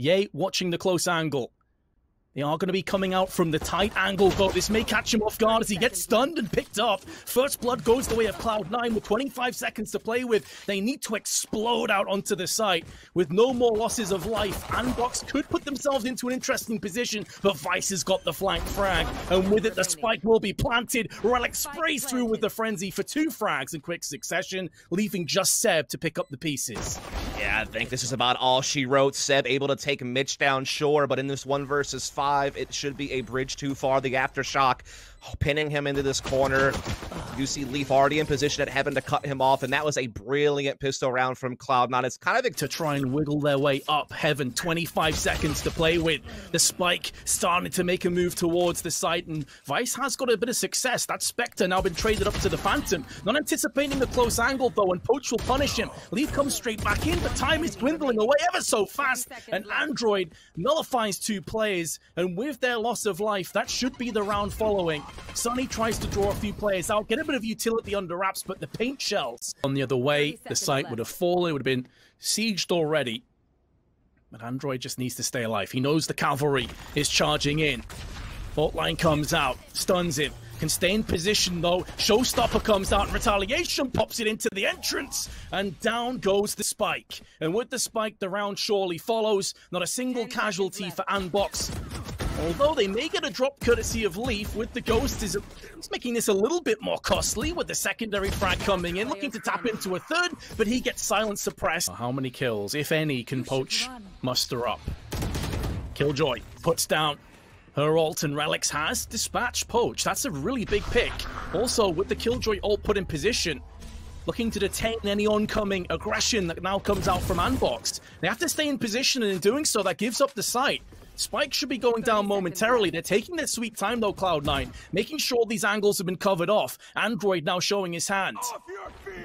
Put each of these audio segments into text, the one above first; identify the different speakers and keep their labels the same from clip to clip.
Speaker 1: Yay, watching the close angle. They are going to be coming out from the tight angle, though. This may catch him off guard as he gets stunned and picked up. First blood goes the way of Cloud9 with 25 seconds to play with. They need to explode out onto the site with no more losses of life. Andbox could put themselves into an interesting position, but Vice has got the flank frag. And with it, the spike will be planted. Relyks sprays through with the frenzy for two frags in quick succession, leaving just Seb to pick up the pieces.
Speaker 2: Yeah, I think this is about all she wrote. Seb able to take Mitch down, sure, but in this one versus five, it should be a bridge too far. The aftershock pinning him into this corner. You see Leaf already in position at Heaven to cut him off, and that was a brilliant pistol round from Cloud9. It's kind of
Speaker 1: to try and wiggle their way up. Heaven, 25 seconds to play with. The Spike starting to make a move towards the site, and Vice has got a bit of success. That Spectre now been traded up to the Phantom. Not anticipating the close angle, though, and Poach will punish him. Leaf comes straight back in, but time is dwindling away ever so fast, and Android nullifies two players, and with their loss of life, that should be the round following. Sunny tries to draw a few players out, get a bit of utility under wraps, but the paint shells on the other way, the site would have fallen, it would have been sieged already. But Android just needs to stay alive. He knows the cavalry is charging in. Fault line comes out, stuns him, can stay in position though. Showstopper comes out in retaliation, pops it into the entrance, and down goes the spike. And with the spike, the round surely follows. Not a single casualty for Andbox. Although they may get a drop courtesy of Leaf with the Ghost is he's making this a little bit more costly with the secondary frag coming in, looking to tap into a third, but he gets silent suppressed. How many kills, if any, can Poach muster up? Killjoy puts down her ult and Relyks has dispatched Poach. That's a really big pick. Also, with the Killjoy ult put in position, looking to detain any oncoming aggression that now comes out from Unboxed. They have to stay in position, and in doing so, that gives up the site. Spike should be going down momentarily. They're taking their sweet time though, Cloud9, making sure these angles have been covered off. Android now showing his hand.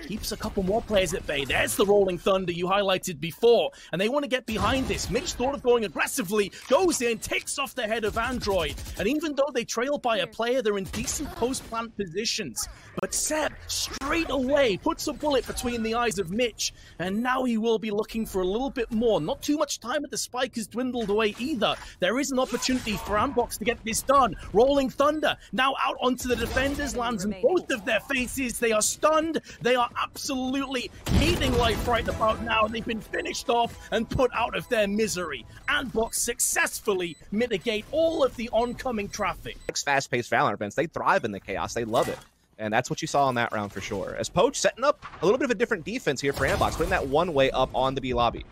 Speaker 1: Keeps a couple more players at bay. There's the Rolling Thunder you highlighted before, and they want to get behind this. Mitch thought of going aggressively, goes in, takes off the head of Android, and even though they trail by a player, they're in decent post-plant positions. But Seb, straight away, puts a bullet between the eyes of Mitch, and now he will be looking for a little bit more. Not too much time at the spike has dwindled away either. There is an opportunity for Andbox to get this done. Rolling Thunder now out onto the defenders, lands in both of their faces. They are stunned. They are absolutely hating life right about now. They've been finished off and put out of their misery. And Andbox successfully mitigate all of the oncoming traffic.
Speaker 2: Fast-paced Valorant events, they thrive in the chaos. They love it. And that's what you saw in that round for sure. As Poach setting up a little bit of a different defense here for Andbox, putting that one way up on the B lobby.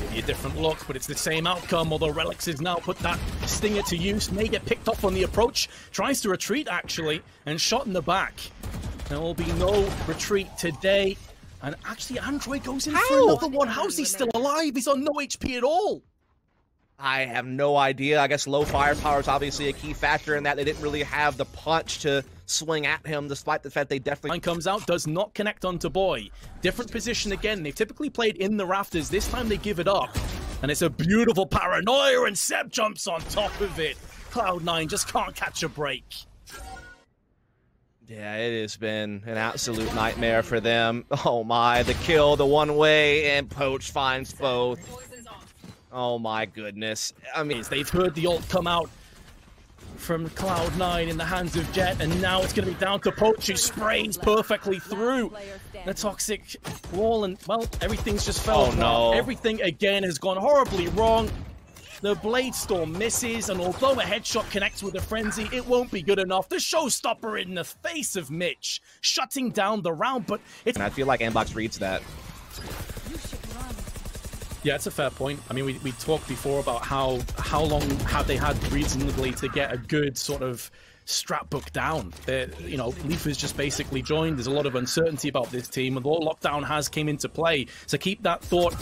Speaker 1: Maybe a different look, but it's the same outcome, although Relyks has now put that stinger to use. May get picked up on the approach, tries to retreat actually, and shot in the back. There will be no retreat today. And actually, Android goes in How? for another one. How's he still alive? He's on no HP at all.
Speaker 2: I have no idea. I guess low firepower is obviously a key factor in that. They didn't really have the punch to swing at him, despite the fact they definitely...
Speaker 1: Line comes out, does not connect onto b0i. Different position again. They've typically played in the rafters. This time they give it up. And it's a beautiful paranoia, and Seb jumps on top of it. Cloud9 just can't catch a break.
Speaker 2: Yeah, it has been an absolute nightmare for them. Oh my, the kill, the one way, and Poach finds both. Oh my goodness. I mean,
Speaker 1: they've heard the ult come out from Cloud9 in the hands of Jett, and now it's going to be down to Poach, who sprays perfectly through the toxic wall, and, well, everything's just fell
Speaker 2: oh, no.
Speaker 1: Everything, again, has gone horribly wrong. The Blade Storm misses, and although a headshot connects with a Frenzy, it won't be good enough. The showstopper in the face of Mitch, shutting down the round, but it's...
Speaker 2: And I feel like Andbox reads that.
Speaker 1: Yeah, it's a fair point. I mean, we, we talked before about how how long have they had reasonably to get a good sort of strap book down. They're, you know, Leaf has just basically joined. There's a lot of uncertainty about this team, and lockdown has came into play. So keep that thought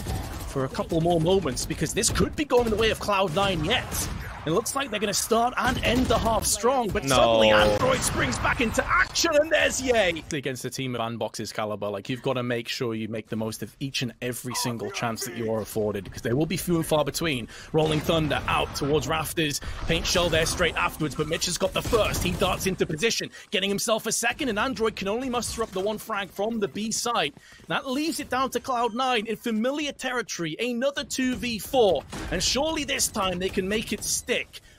Speaker 1: for a couple more moments, because this could be going in the way of Cloud9 yet. It looks like they're going to start and end the half strong, but
Speaker 2: No.
Speaker 1: suddenly Android springs back into action, and there's Yay! Against a team of Andbox's caliber, like, you've got to make sure you make the most of each and every single chance that you are afforded, because they will be few and far between. Rolling Thunder out towards Rafters, Paint Shell there straight afterwards, but Mitch has got the first. He darts into position, getting himself a second, and Android can only muster up the one frag from the B side. That leaves it down to Cloud9 in familiar territory, another 2v4, and surely this time they can make it stick.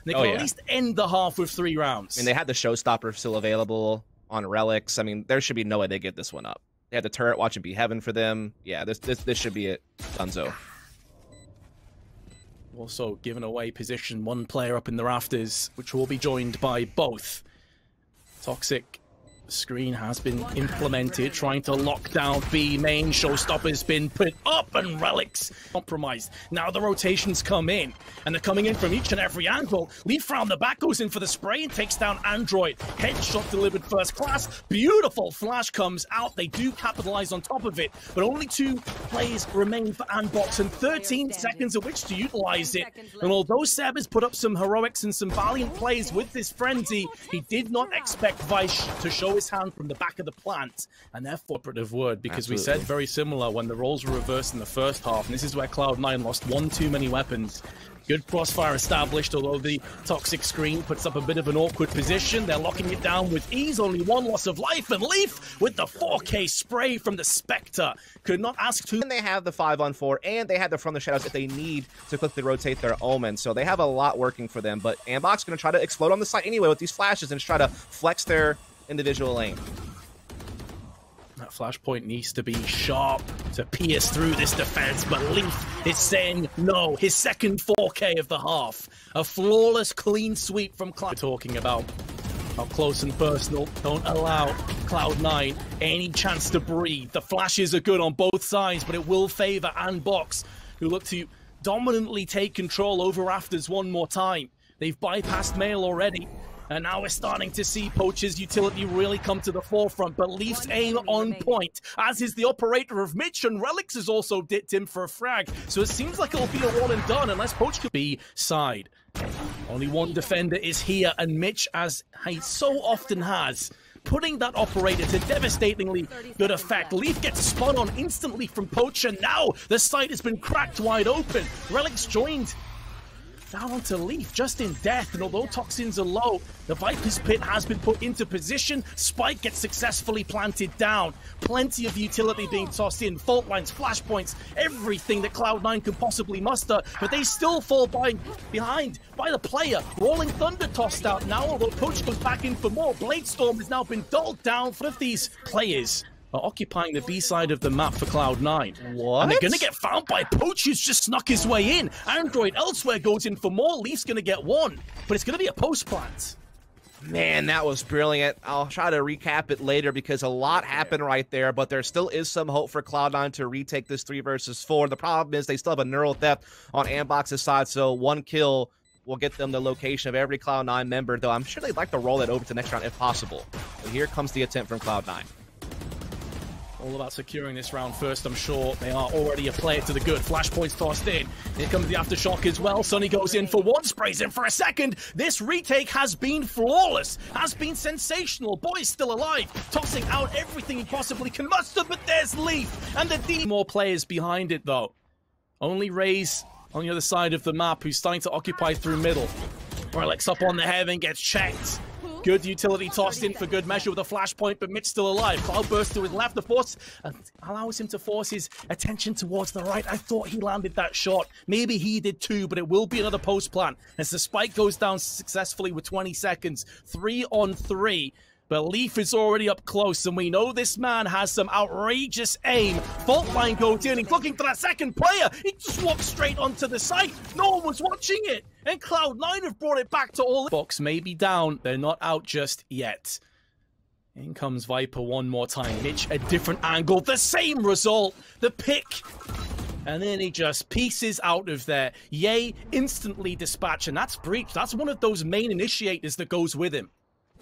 Speaker 1: They
Speaker 2: Oh,
Speaker 1: can
Speaker 2: yeah.
Speaker 1: at least end the half with three rounds.
Speaker 2: I mean, they had the showstopper still available on Relyks. I mean, there should be no way they get this one up. They had the turret watch and be heaven for them. Yeah, this this this should be it. Dunzo.
Speaker 1: also given away position one player up in the rafters, which will be joined by both. Toxic screen has been implemented, trying to lock down B main. Showstopper's been put up and Relyks compromised. Now the rotations come in, and they're coming in from each and every angle. Leaf round the back goes in for the spray and takes down Android. Headshot delivered first class. Beautiful flash comes out. They do capitalize on top of it, but only two plays remain for Andbox and 13 seconds of which to utilize it. And although Seb has put up some heroics and some valiant plays with this frenzy, he did not expect Vice to show his hand from the back of the plant. And therefore, operative word, because we said very similar when the roles were reversed in the first half, and this is where Cloud9 lost one too many weapons. Good crossfire established, although the toxic screen puts up a bit of an awkward position. They're locking it down with ease, only one loss of life, and Leaf with the 4K spray from the Spectre. Could not ask too
Speaker 2: And they have the five on four, and they have the from the shadows that they need to quickly rotate their omen. So they have a lot working for them. But Andbox going to try to explode on the site anyway with these flashes and just try to flex their individual lane.
Speaker 1: That flashpoint needs to be sharp to pierce through this defense, but Leaf is saying no. His second 4K of the half. A flawless clean sweep from Cloud. Talking about how close and personal. Don't allow Cloud9 any chance to breathe. The flashes are good on both sides, but it will favor Andbox, who look to dominantly take control over Rafters one more time. They've bypassed Mail already. And now we're starting to see Poacher's utility really come to the forefront, but Leaf's aim on point, as is the operator of Mitch, and Relyks has also dipped him for a frag. So it seems like it'll be a one and done unless Poach could be side. Only one defender is here, and Mitch, as he so often has, putting that operator to devastatingly good effect. Leaf gets spun on instantly from Poacher. And now the site has been cracked wide open. Relyks joined down onto Leaf, just in death, and although toxins are low, the Viper's Pit has been put into position. Spike gets successfully planted down. Plenty of utility being tossed in, fault lines, flashpoints, everything that Cloud9 can possibly muster, but they still fall by, behind by the player. Rolling Thunder tossed out now, although Poach goes back in for more. Bladestorm has now been dulled down. for these players are occupying the B side of the map for Cloud9.
Speaker 2: What?
Speaker 1: And they're going to get found by Poach, who's just snuck his way in. Android elsewhere goes in for more. Leaf's going to get one, but it's going to be a post plant.
Speaker 2: Man, that was brilliant. I'll try to recap it later because a lot happened right there, but there still is some hope for Cloud9 to retake this three versus four. The problem is they still have a neural theft on Andbox's side, so one kill will get them the location of every Cloud9 member, though I'm sure they'd like to roll that over to the next round if possible. But here comes the attempt from Cloud9.
Speaker 1: All about securing this round first, I'm sure. They are already a player to the good. Flashpoints tossed in. Here comes the aftershock as well. Sonny goes in for one, sprays in for a second. This retake has been flawless, has been sensational. b0i's still alive, tossing out everything he possibly can muster, but there's Leaf. And the D. More players behind it, though. Only Rays on the other side of the map, who's starting to occupy through middle. Relyks up on the heaven, gets checked. Good utility tossed in for good measure with a flashpoint, but Mitch still alive. Cloudburst to his left, the force uh, allows him to force his attention towards the right. I thought he landed that shot. Maybe he did too, but it will be another post plant as the spike goes down successfully with 20 seconds. Three on three. But Leaf is already up close, and we know this man has some outrageous aim. Fault line goes in, he's looking for that second player. He just walked straight onto the site. No one was watching it. And Cloud9 have brought it back to all. Box may be down, they're not out just yet. In comes Viper one more time. Mitch, a different angle, the same result. The pick. And then he just pieces out of there. Yay, instantly dispatch, and that's Breach. That's one of those main initiators that goes with him.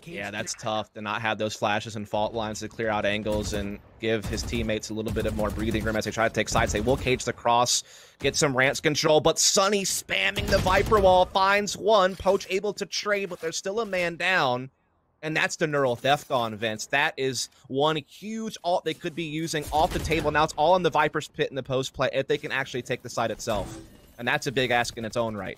Speaker 2: Yeah, that's tough to not have those flashes and fault lines to clear out angles and give his teammates a little bit of more breathing room as they try to take sides. They will cage the cross, get some Rance control, but Sunny spamming the Viper wall finds one. Poach able to trade, but there's still a man down. And that's the Neural Theft on Vince. That is one huge alt they could be using off the table. Now it's all in the Viper's pit in the post play if they can actually take the side itself. And that's a big ask in its own right.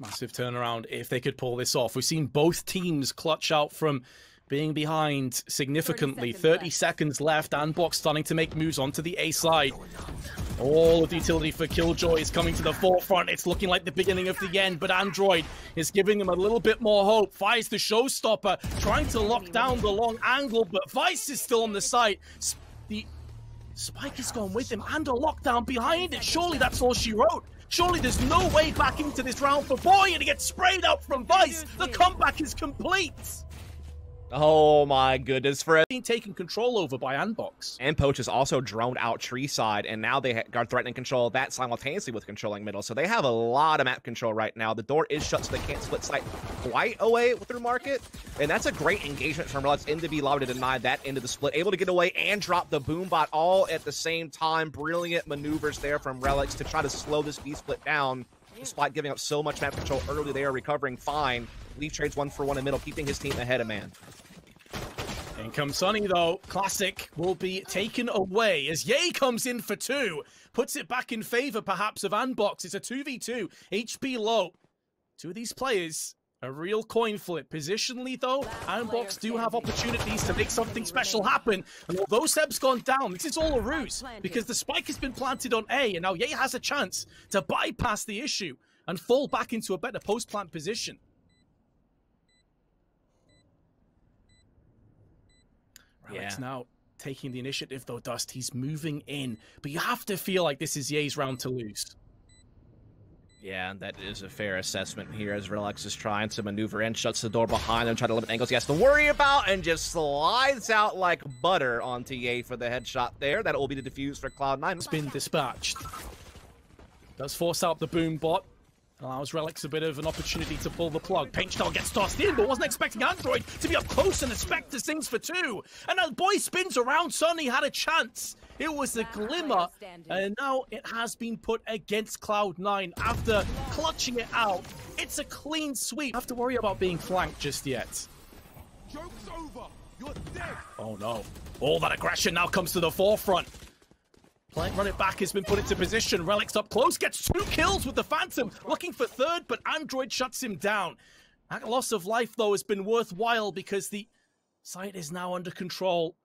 Speaker 1: Massive turnaround if they could pull this off. We've seen both teams clutch out from being behind significantly. 30 seconds, 30 left. seconds left. Andbox starting to make moves onto the A side. All of the utility for Killjoy is coming to the forefront. It's looking like the beginning of the end, but Android is giving them a little bit more hope. Vice, the showstopper, trying to lock down the long angle, but Vice is still on the site. The Spike is going with him and a lockdown behind it. Surely that's all she wrote. Surely there's no way back into this round for b0i and he gets sprayed out from Vice. The comeback is complete.
Speaker 2: Oh my goodness, for
Speaker 1: being taken control over by Andbox.
Speaker 2: And Poach is also droned out tree side, and now they are threatening control of that simultaneously with controlling middle. So they have a lot of map control right now. The door is shut, so they can't split site quite away through market. And that's a great engagement from Relyks into B Lobby to deny that into the split. Able to get away and drop the boombot all at the same time. Brilliant maneuvers there from Relyks to try to slow this B split down. Despite giving up so much map control early, they are recovering fine. Leaf trades one for one in middle, keeping his team ahead of man.
Speaker 1: In comes Sunny, though. Classic will be taken away as Yay comes in for two. Puts it back in favor, perhaps, of Andbox. It's a 2v2. HP low. Two of these players, a real coin flip. Positionally, though, Andbox do have opportunities to make something special happen. And although Seb's gone down, this is all a ruse because the spike has been planted on A, and now Yay has a chance to bypass the issue and fall back into a better post-plant position. Alex yeah. now taking the initiative though, Dust. He's moving in, but you have to feel like this is Ye's round to lose.
Speaker 2: Yeah, that is a fair assessment here as Relyks is trying to maneuver in, shuts the door behind him, trying to limit angles he has to worry about, and just slides out like butter onto Ye for the headshot there. That will be the defuse for Cloud9.
Speaker 1: It's been dispatched. Does force out the boom bot. Allows Relyks a bit of an opportunity to pull the plug. Paintstyle gets tossed in, but wasn't expecting Android to be up close and inspect the things for two. And as b0i spins around, Sonny had a chance. It was a glimmer, and now it has been put against Cloud9 after clutching it out. It's a clean sweep. Have to worry about being flanked just yet. Joke's over. You're dead. Oh no. All that aggression now comes to the forefront. Playing run it back has been put into position. Relyks up close, gets two kills with the Phantom, looking for third, but Android shuts him down. That loss of life, though, has been worthwhile because the site is now under control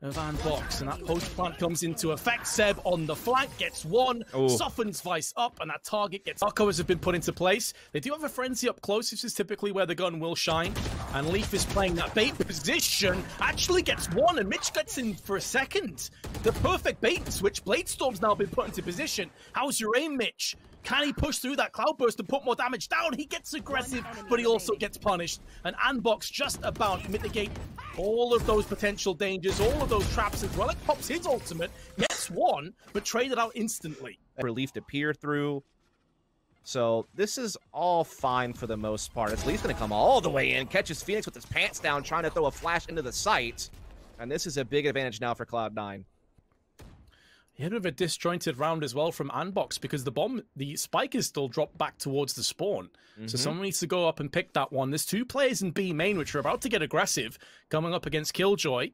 Speaker 1: of Andbox, and that post plant comes into effect. Seb on the flank gets one, Ooh. softens Vice up, and that target gets. Arcos have been put into place. They do have a frenzy up close. This is typically where the gun will shine. And Leaf is playing that bait position, actually gets one, and Mitch gets in for a second. The perfect bait switch. Bladestorm's now been put into position. How's your aim, Mitch? Can he push through that cloudburst and put more damage down? He gets aggressive, but he also gets punished. And Andbox just about mitigate all of those potential dangers, all of those traps as well. It pops his ultimate, gets one, but traded out instantly.
Speaker 2: Relief to peer through. So this is all fine for the most part. It's at least going to come all the way in, catches Phoenix with his pants down, trying to throw a flash into the site. And this is a big advantage now for Cloud9.
Speaker 1: He had a bit of a disjointed round as well from Andbox because the bomb, the spike is still dropped back towards the spawn. Mm-hmm. So someone needs to go up and pick that one. There's two players in B main which are about to get aggressive, coming up against Killjoy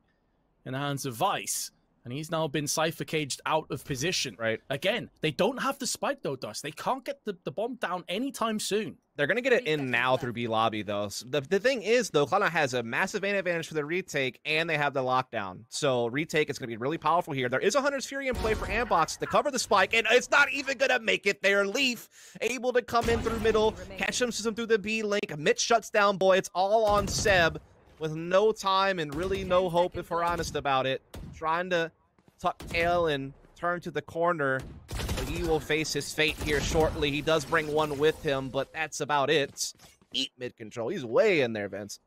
Speaker 1: in the hands of Vice and he's now been Cypher caged out of position.
Speaker 2: Right.
Speaker 1: Again, they don't have the spike though, Dust. They can't get the, the bomb down anytime soon.
Speaker 2: They're gonna get it in now through B lobby though. So the, the thing is though, Cloud9 has a massive advantage for the retake, and they have the lockdown. So retake is gonna be really powerful here. There is a Hunter's Fury in play for Andbox to cover the spike, and it's not even gonna make it there. Leaf able to come in through middle, catch him through the B link. Mitch shuts down b0i. It's all on Seb with no time and really no hope if we're honest about it trying to tuck tail and turn to the corner. He will face his fate here shortly. He does bring one with him, but that's about it. Eat mid control. He's way in there, Vince.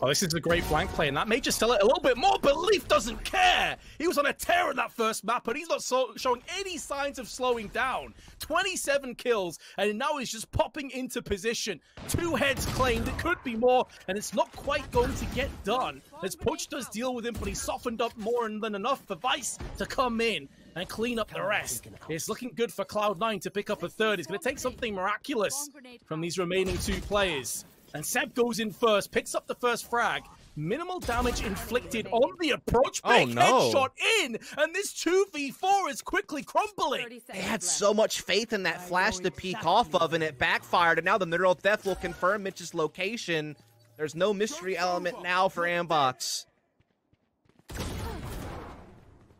Speaker 1: Oh, this is a great flank play, and that may just sell it a little bit more, Leaf doesn't care! He was on a tear in that first map, but he's not so showing any signs of slowing down. 27 kills, and now he's just popping into position. Two heads claimed, it could be more, and it's not quite going to get done. As Poach does deal with him, but he's softened up more than enough for Vice to come in and clean up the rest. It's looking good for Cloud9 to pick up a third. It's going to take something miraculous from these remaining two players. And Seb goes in first, picks up the first frag. Minimal damage inflicted on the approach.
Speaker 2: Oh,
Speaker 1: Big
Speaker 2: no.
Speaker 1: headshot in, and this 2v4 is quickly crumbling.
Speaker 2: They had so much faith in that flash to peek off of, and it backfired. And now the Neural Theft will confirm Mitch's location. There's no mystery element now for Andbox.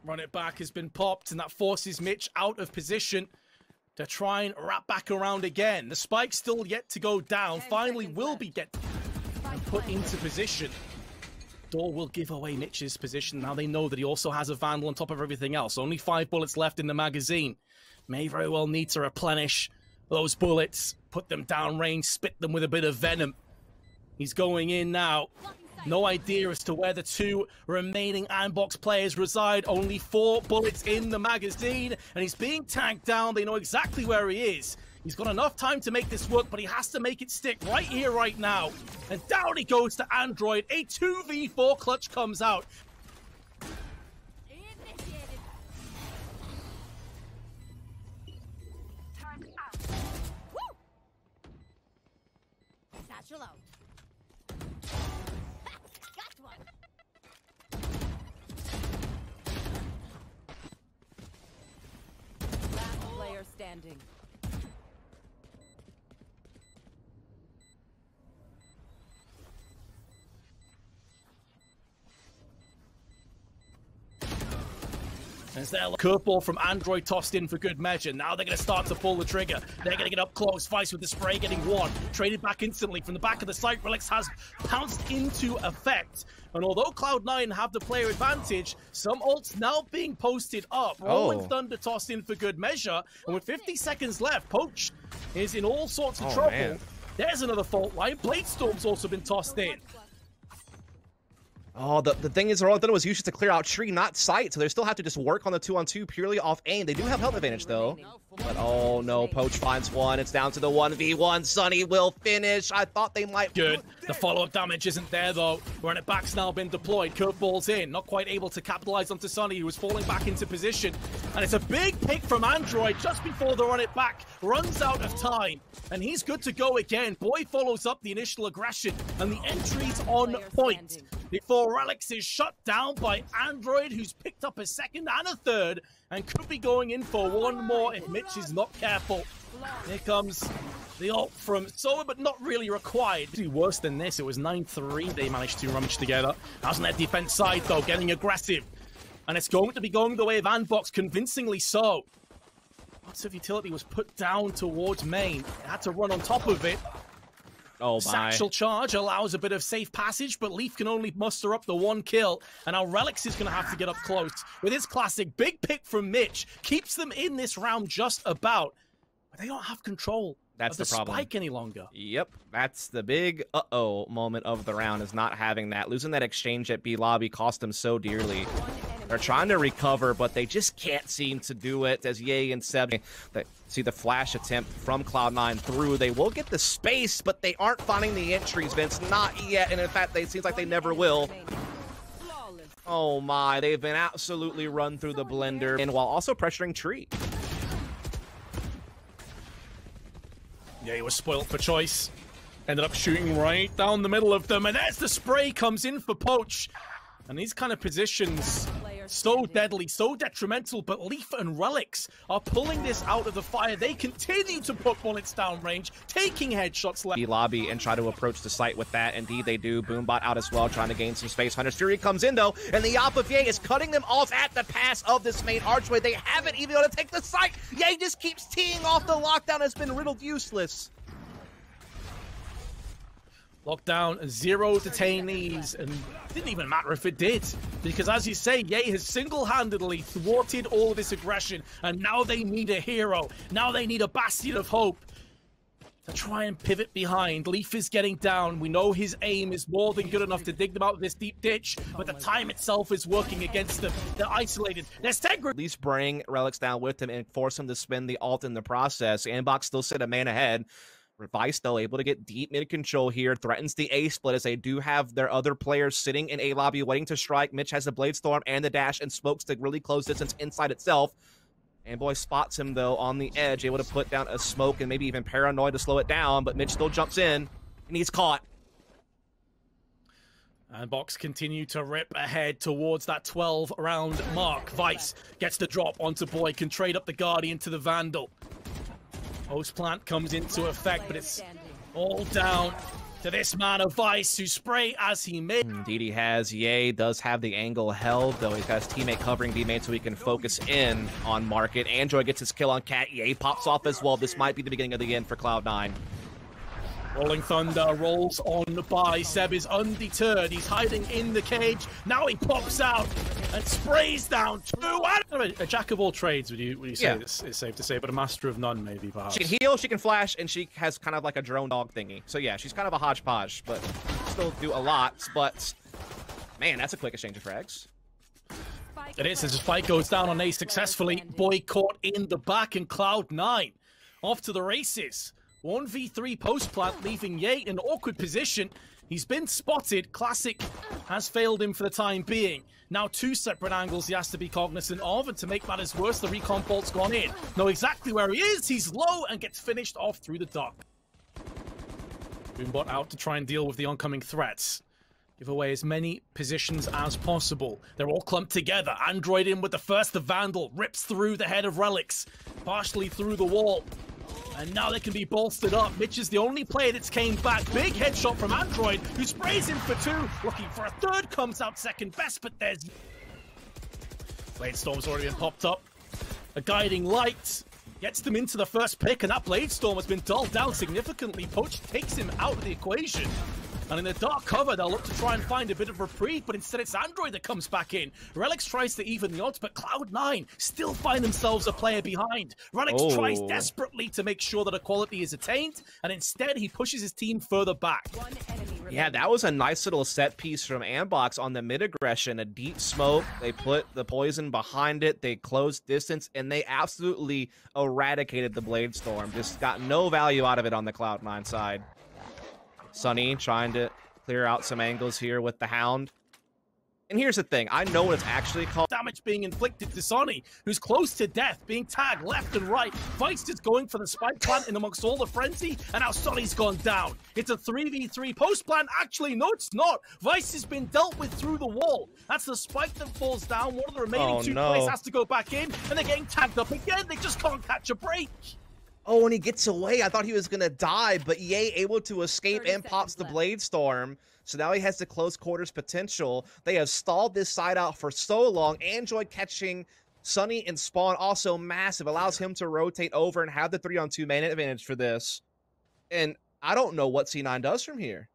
Speaker 1: Run it back has been popped, and that forces Mitch out of position to try and wrap back around again. The spike's still yet to go down. Finally, will be get put into position. Door will give away Mitch's position. Now they know that he also has a Vandal on top of everything else. Only five bullets left in the magazine. May very well need to replenish those bullets, put them down range, spit them with a bit of venom. He's going in now. No idea as to where the two remaining Ironbox players reside. Only four bullets in the magazine, and he's being tagged down. They know exactly where he is. He's got enough time to make this work, but he has to make it stick right here, right now. And down he goes to Android. A 2v4 clutch comes out.
Speaker 3: Initiated. Woo! Satchel out.
Speaker 4: Standing.
Speaker 1: As their curveball from Android tossed in for good measure. Now they're going to start to pull the trigger. They're going to get up close. Vice with the spray getting one. Traded back instantly from the back of the site. Relyks has pounced into effect. And although Cloud9 have the player advantage, some ults now being posted up. Oh. Rolling
Speaker 2: Oh.
Speaker 1: Thunder tossed in for good measure. And with 50 seconds left, Poach is in all sorts of
Speaker 2: Oh,
Speaker 1: trouble.
Speaker 2: man.
Speaker 1: There's another fault line. Blade Storm's also been tossed in.
Speaker 2: Oh, the, the thing is, all I've done was use it to clear out tree, not sight, so they still have to just work on the two on two purely off aim. They do have health advantage though. But oh no, Poach finds one. It's down to the 1v1. Sunny will finish. I thought they might.
Speaker 1: Good. The follow-up damage isn't there though. We're Run it back's now been deployed. Curveball's in. Not quite able to capitalize onto Sonny, who was falling back into position. And it's a big pick from Android just before the run it back runs out of time. And he's good to go again. b0i follows up the initial aggression, and the entry's on point. Before Relyks is shut down by Android, who's picked up a second and a third, and could be going in for one more if Mitch is not careful. Here comes the ult from Sova, but not really required. Worse than this. It was 9-3 they managed to rummage together. How's on their defense side, though, getting aggressive. And it's going to be going the way of Andbox, convincingly so. Lots of utility was put down towards main. Had to run on top of it.
Speaker 2: Oh my.
Speaker 1: Satchel charge allows a bit of safe passage, but Leaf can only muster up the one kill. And now Relyks is going to have to get up close with his classic big pick from Mitch. Keeps them in this round just about. But they don't have control
Speaker 2: That's
Speaker 1: of the,
Speaker 2: the problem.
Speaker 1: spike any longer.
Speaker 2: Yep, that's the big uh-oh moment of the round is not having that. Losing that exchange at B lobby cost them so dearly. They're trying to recover, but they just can't seem to do it. As Ye and Seb they see the flash attempt from Cloud9 through, they will get the space, but they aren't finding the entries, Vince. Not yet, and in fact, they, it seems like they never will. Oh my, they've been absolutely run through the blender, and while also pressuring Tree.
Speaker 1: Yeah, he was spoilt for choice. Ended up shooting right down the middle of them, and as the spray comes in for Poach. And these kind of positions, so deadly, so detrimental, but Leaf and Relyks are pulling this out of the fire. They continue to put bullets down range, taking headshots left.
Speaker 2: B lobby and try to approach the site with that. Indeed, they do. Boombot out as well, trying to gain some space. Hunter's Fury comes in though, and the Yop of Ye is cutting them off at the pass of this main archway. They haven't even able to take the site. Ye just keeps teeing off. The lockdown has been riddled useless.
Speaker 1: Lockdown, zero detainees, and didn't even matter if it did. Because as you say, Ye has single-handedly thwarted all of this aggression, and now they need a hero. Now they need a bastion of hope. to try and pivot behind. Leaf is getting down. We know his aim is more than good enough to dig them out of this deep ditch, but the time itself is working against them. They're isolated. There's Tegra.
Speaker 2: At least bring Relyks down with him and force him to spend the alt in the process. Andbox still sit a man ahead. Vice though able to get deep mid control here, threatens the A split as they do have their other players sitting in A lobby waiting to strike. Mitch has the Blade Storm and the dash and smokes to really close distance inside itself. Amboy spots him though on the edge, able to put down a smoke and maybe even paranoid to slow it down, but Mitch still jumps in and he's caught.
Speaker 1: Andbox continue to rip ahead towards that 12 round mark. Vice gets the drop onto b0i, can trade up the Guardian to the Vandal. Post plant comes into effect, but it's all down to this man of Vice who spray as he may.
Speaker 2: Hmm, indeed he has. Ye does have the angle held, though he's got his teammate covering B-main so he can focus in on Market. Android gets his kill on Cat. Ye pops off as well. This might be the beginning of the end for Cloud9.
Speaker 1: Rolling Thunder rolls on by. Seb is undeterred. He's hiding in the cage. Now he pops out and sprays down two. A jack of all trades, would you would you say?
Speaker 2: Yeah.
Speaker 1: It's, it's safe to say, but a master of none, maybe perhaps.
Speaker 2: She can heal, she can flash, and she has kind of like a drone dog thingy. So yeah, she's kind of a hodgepodge, but still do a lot. But man, that's a quick exchange of frags.
Speaker 1: It is as the fight goes down on A successfully. b0i caught in the back and Cloud Nine off to the races. 1v3 post plant, leaving Ye in an awkward position. He's been spotted. Classic has failed him for the time being. Now two separate angles he has to be cognizant of, and to make matters worse, the recon bolt's gone in. Know exactly where he is. He's low and gets finished off through the dock. Boombot out to try and deal with the oncoming threats. Give away as many positions as possible. They're all clumped together. Android in with the first. The Vandal rips through the head of Relyks, partially through the wall. And now they can be bolstered up. Mitch is the only player that's came back. Big headshot from Android, who sprays him for two. Looking for a third, comes out second best, but there's... Blade Storm's already been popped up. A guiding light gets them into the first pick, and that Blade Storm has been dulled down significantly. Poach takes him out of the equation. And in the dark cover, they'll look to try and find a bit of reprieve, but instead it's Android that comes back in. Relyks tries to even the odds, but Cloud9 still find themselves a player behind. Relyks
Speaker 2: Oh.
Speaker 1: tries desperately to make sure that equality is attained, and instead he pushes his team further back.
Speaker 4: One enemy remaining.
Speaker 2: Yeah, that was a nice little set piece from Andbox on the mid aggression. A deep smoke. They put the poison behind it. They closed distance, and they absolutely eradicated the Blade Storm. Just got no value out of it on the Cloud9 side. Sunny trying to clear out some angles here with the Hound. And here's the thing. I know what it's actually called.
Speaker 1: Damage being inflicted to Sonny, who's close to death, being tagged left and right. Vice is going for the spike plant in amongst all the frenzy, and now Sonny's gone down. It's a 3v3 post plant. Actually, no, it's not. Vice has been dealt with through the wall. That's the spike that falls down. One of the remaining
Speaker 2: Oh,
Speaker 1: two
Speaker 2: no.
Speaker 1: players has to go back in, and they're getting tagged up again. They just can't catch a break.
Speaker 2: Oh, and he gets away. I thought he was gonna die, but Ye able to escape and pops the
Speaker 4: left.
Speaker 2: Blade Storm. So now he has the close quarters potential. They have stalled this side out for so long. Android catching Sunny and Spawn also massive. Allows him to rotate over and have the three on two man advantage for this. And I don't know what C9 does from here.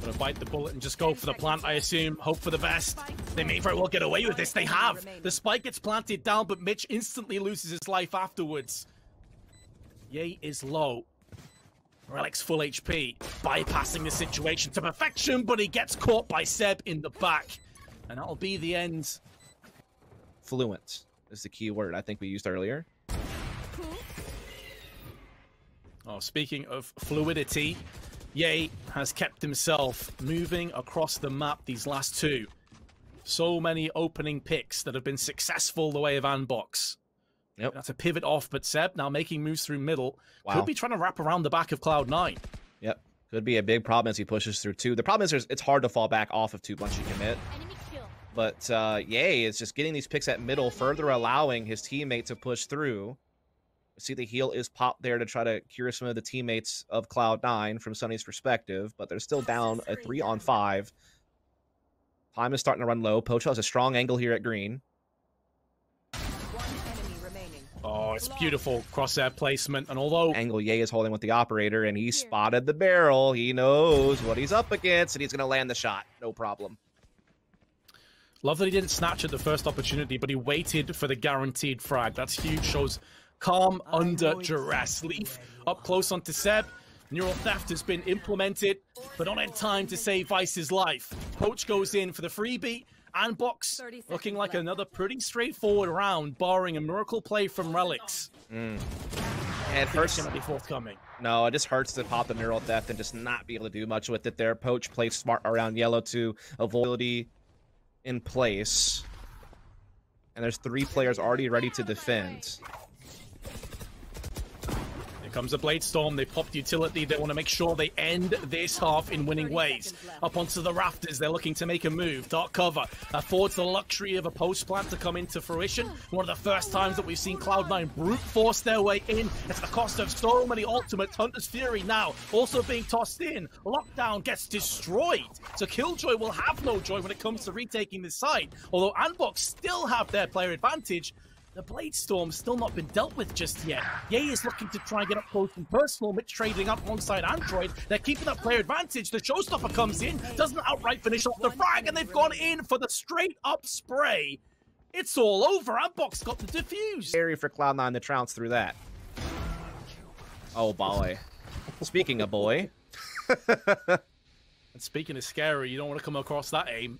Speaker 1: Gonna bite the bullet and just go for the plant, I assume. Hope for the best. They may very well get away with this. They have. The spike gets planted down, but Mitch instantly loses his life afterwards. Ye is low. Relyks' full HP, bypassing the situation to perfection, but he gets caught by Seb in the back. And that'll be the end.
Speaker 2: Fluent is the key word I think we used earlier.
Speaker 1: Oh, speaking of fluidity, Ye has kept himself moving across the map these last two. So many opening picks that have been successful the way of Andbox.
Speaker 2: Yep.
Speaker 1: That's a pivot off, but Seb now making moves through middle.
Speaker 2: Wow.
Speaker 1: Could be trying to wrap around the back of Cloud9.
Speaker 2: Yep. Could be a big problem as he pushes through two. The problem is there's, it's hard to fall back off of two once you commit. But uh, Ye is just getting these picks at middle, further allowing his teammate to push through. See the heal is popped there to try to cure some of the teammates of Cloud9 from Sunny's perspective, but they're still down a three on five. Time is starting to run low. Pocho has a strong angle here at green.
Speaker 4: One enemy remaining.
Speaker 1: Oh, it's beautiful crosshair placement. And although
Speaker 2: Angle Ye is holding with the operator, and he spotted the barrel. He knows what he's up against, and he's going to land the shot. No problem.
Speaker 1: Love that he didn't snatch at the first opportunity, but he waited for the guaranteed frag. That's huge. Shows calm under duress. Leaf up close onto Seb. Neural theft has been implemented, but not in time to save Vice's life. Poach goes in for the freebie, and Box looking like
Speaker 4: left.
Speaker 1: another pretty straightforward round, barring a miracle play from Relyks.
Speaker 2: At mm.
Speaker 1: It's
Speaker 2: first,
Speaker 1: going to be forthcoming.
Speaker 2: no, it just hurts to pop the neural theft and just not be able to do much with it there. Poach plays smart around yellow to avoid in place. And there's three players already ready to defend.
Speaker 1: Here comes a Blade Storm. They popped utility. They want to make sure they end this half in winning ways. Up onto the rafters, they're looking to make a move. Dark cover affords the luxury of a post plant to come into fruition. One of the first times that we've seen Cloud9 brute force their way in. It's the cost of so many ultimates. Hunter's Fury now also being tossed in. Lockdown gets destroyed. So Killjoy will have no joy when it comes to retaking the site. Although Andbox still have their player advantage. The Blade Storm's still not been dealt with just yet. Ye is looking to try and get up close and personal, Mitch trading up alongside Android. They're keeping that player advantage. The Showstopper comes in, doesn't outright finish off the frag, and they've gone in for the straight up spray. It's all over. Andbox got the defuse.
Speaker 2: Scary for Cloud9 to trounce through that. Oh boy. Speaking of boy,
Speaker 1: And speaking of scary, you don't want to come across that aim.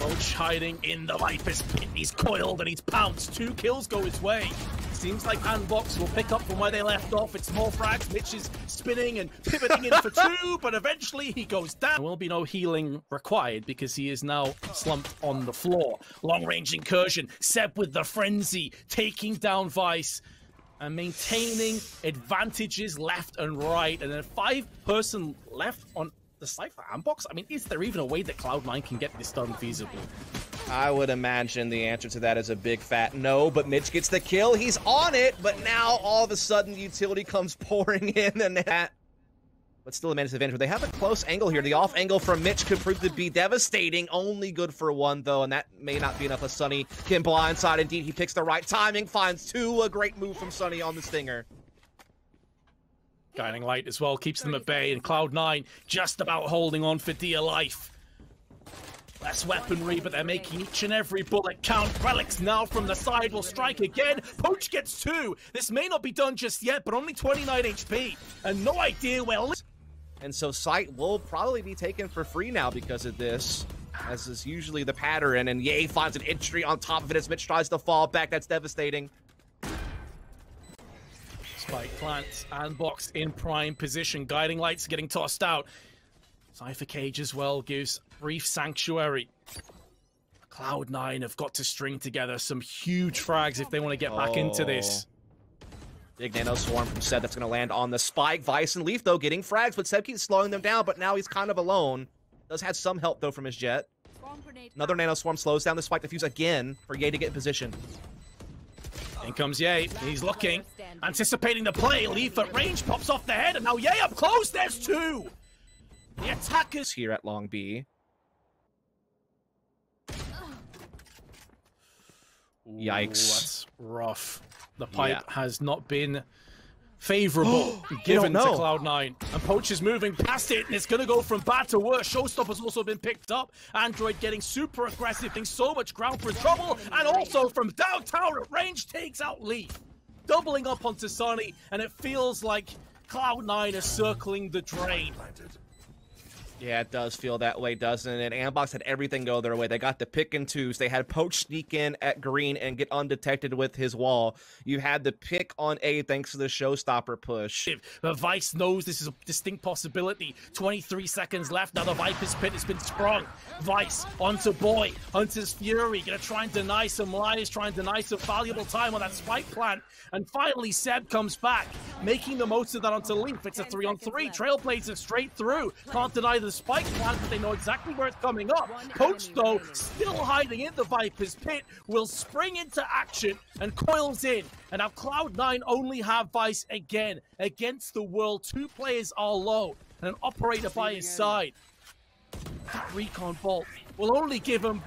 Speaker 1: Roach hiding in the Viper's pit. He's coiled and he's pounced. Two kills go his way. Seems like Andbox will pick up from where they left off. It's more frags. Mitch is spinning and pivoting in for two, but eventually he goes down. There will be no healing required because he is now slumped on the floor. Long range incursion. Seb with the frenzy, taking down Vice and maintaining advantages left and right. And then five person left on the for Andbox. I mean, is there even a way that Cloud9 can get this done feasibly?
Speaker 2: I would imagine the answer to that is a big fat no, but Mitch gets the kill. He's on it, but now all of a sudden utility comes pouring in and that but still a man's advantage. They have a close angle here. The off angle from Mitch could prove to be devastating. Only good for one, though, and that may not be enough. As Sunny can blindside. Indeed, he picks the right timing, finds two. A great move from Sunny on the stinger.
Speaker 1: Guiding Light as well keeps them at bay, and Cloud9 just about holding on for dear life. Less weaponry, but they're making each and every bullet count. Relyks now from the side will strike again. Poach gets two. This may not be done just yet, but only 29 HP. And no idea where.
Speaker 2: And so Sight will probably be taken for free now because of this, as is usually the pattern. And Ye finds an entry on top of it as Mitch tries to fall back. That's devastating.
Speaker 1: Spike plants and box in prime position. Guiding Lights getting tossed out. Cypher Cage as well gives brief sanctuary. Cloud9 have got to string together some huge frags if they want to get back into oh. this.
Speaker 2: Big nano swarm from Seb that's going to land on the spike. Vice and Leaf, though, getting frags, but Seb keeps slowing them down, but now he's kind of alone. Does have some help, though, from his
Speaker 3: Jett.
Speaker 2: Another nano swarm slows down the spike defuse again for Ye to get in position.
Speaker 1: In comes Ye. He's looking, anticipating the play. Leaf at range pops off the head, and now yay up close. There's two. The attackers.
Speaker 2: Here at Long B. Yikes.
Speaker 1: Ooh, that's rough. The pipe
Speaker 2: Yeah.
Speaker 1: has not been favorable given to. Cloud9. And Poach is moving past it, and it's going to go from bad to worse. Showstopper's also been picked up. Android getting super aggressive, getting so much ground for trouble. And also from downtown at range takes out Leaf. Doubling up on Sunny, and it feels like Cloud9 is circling the drain.
Speaker 2: Yeah, it does feel that way, doesn't it? And Andbox had everything go their way. They got the pick and twos. They had Poach sneak in at green and get undetected with his wall. You had the pick on A thanks to the showstopper push.
Speaker 1: But Vice knows this is a distinct possibility. 23 seconds left. Now the Viper's pit has been sprung. Vice onto b0i. Hunter's Fury. Gonna try and deny some lives, try and deny some valuable time on that spike plant. And finally, Seb comes back, making the most of that onto Leaf. It's a three on three. Trailblazer straight through. Can't deny the spike plant, but they know exactly where it's coming up. Coach, though, still hiding in the Viper's pit, will spring into action and coils in. And now Cloud9 only have Vice again against the world. Two players are low and an operator by his side. That recon bolt will only give him